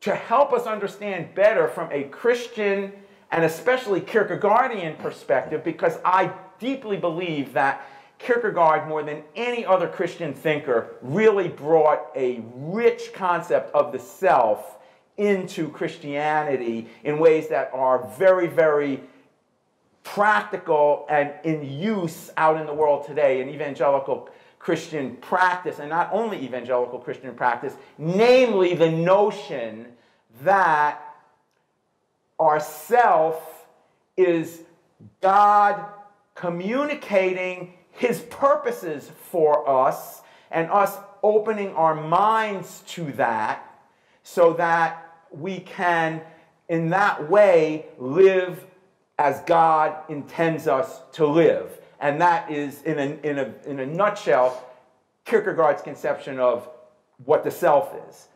to help us understand better from a Christian and especially Kierkegaardian perspective, because I deeply believe that Kierkegaard, more than any other Christian thinker, really brought a rich concept of the self into Christianity in ways that are very, very practical and in use out in the world today in evangelical Christian practice, and not only evangelical Christian practice, namely the notion that our self is God communicating his purposes for us and us opening our minds to that so that we can, in that way, live as God intends us to live. And that is, in a, in a, in a nutshell, Kierkegaard's conception of what the self is.